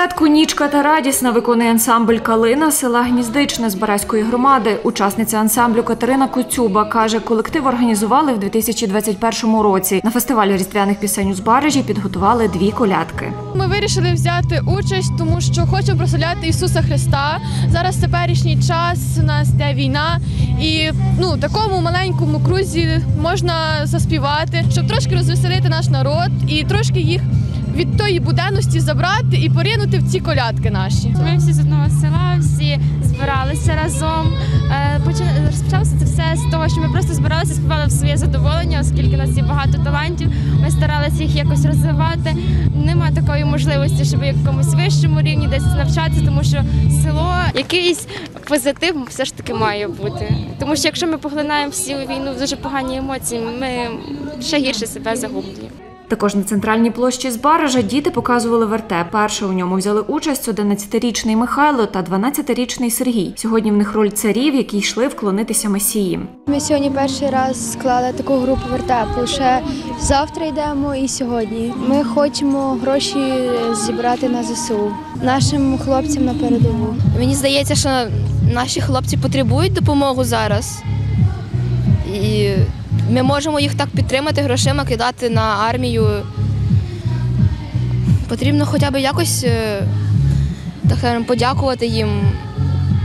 Колядку Нічка та радісна виконує ансамбль Калина села Гніздичне з Бараської громади. Учасниця ансамблю Катерина Коцюба каже, колектив організували в 2021 році. На фестивалі різдвяних пісень у Збаражі підготували дві колядки. Ми вирішили взяти участь, тому що хочемо прославляти Ісуса Христа. Зараз теперішній час у нас йде війна, і ну такому маленькому крузі можна заспівати, щоб трошки розвеселити наш народ і трошки їх від тої буденності забрати і поринути в ці колядки наші. Ми всі з одного села, всі збиралися разом. Е, Розпочалося це все з того, що ми просто збиралися, співали в своє задоволення, оскільки у нас є багато талантів. Ми старалися їх якось розвивати. Нема такої можливості, щоб в якомусь вищому рівні десь навчатися, тому що село якийсь позитив все ж таки має бути. Тому що якщо ми поглинаємо всю війну в дуже погані емоції, ми ще гірше себе загублюємо. Також на центральній площі Збаража діти показували вертеп. Перше у ньому взяли участь 11-річний Михайло та 12-річний Сергій. Сьогодні в них роль царів, які йшли вклонитися месії. Ми сьогодні перший раз склали таку групу вертепу. Ще завтра йдемо і сьогодні. Ми хочемо гроші зібрати на ЗСУ нашим хлопцям на передову. Мені здається, що наші хлопці потребують допомогу зараз. І ми можемо їх так підтримати, грошима кидати на армію. Потрібно хоча б якось е, так подякувати їм.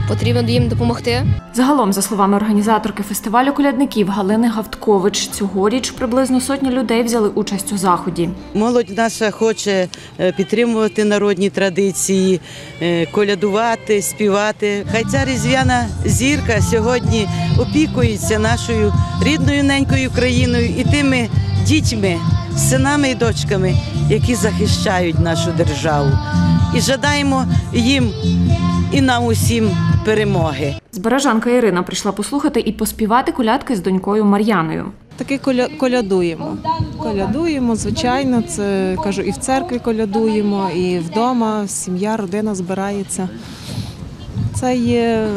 Потрібно їм допомогти. Загалом, за словами організаторки фестивалю колядників Галини Гавткович, цьогоріч приблизно сотня людей взяли участь у заході. Молодь наша хоче е, підтримувати народні традиції, е, колядувати, співати. Хай ця різдвяна зірка сьогодні опікується нашою рідною ненькою країною і тими дітьми, синами і дочками, які захищають нашу державу. І жадаємо їм і нам усім перемоги. Збаражанка Ірина прийшла послухати і поспівати колядки з донькою Мар'яною. Таки коля, колядуємо. Колядуємо, звичайно, це кажу, і в церкві колядуємо, і вдома, сім'я, родина збирається. Це є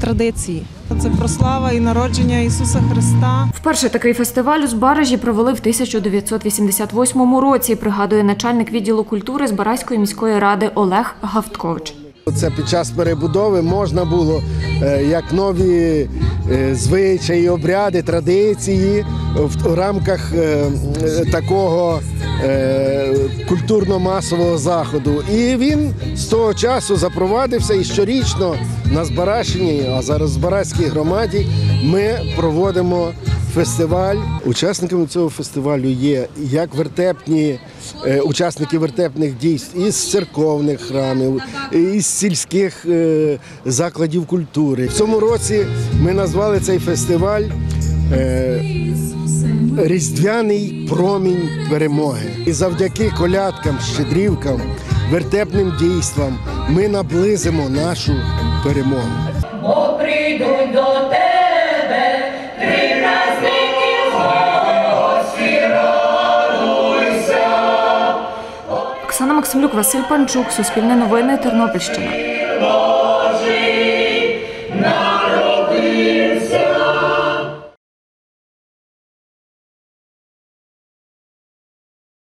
традиції. Це прослава і народження Ісуса Христа. Вперше такий фестиваль у Збаражі провели в 1988 році, пригадує начальник відділу культури Збаразької міської ради Олег Гавткович. Це під час перебудови можна було е, як нові е, звичаї, обряди, традиції в рамках е, такого культурно-масового заходу. І він з того часу запровадився і щорічно на Збаращині, а зараз в Збаразькій громаді, ми проводимо фестиваль. Учасниками цього фестивалю є як вертепні е, учасники вертепних дійств із церковних храмів, із сільських е, закладів культури. В цьому році ми назвали цей фестиваль е, Різдвяний промінь перемоги. І завдяки колядкам, щедрівкам, вертепним дійствам ми наблизимо нашу перемогу. Оксана Максимлюк, Василь Панчук, Суспільне новини, Тернопільщина.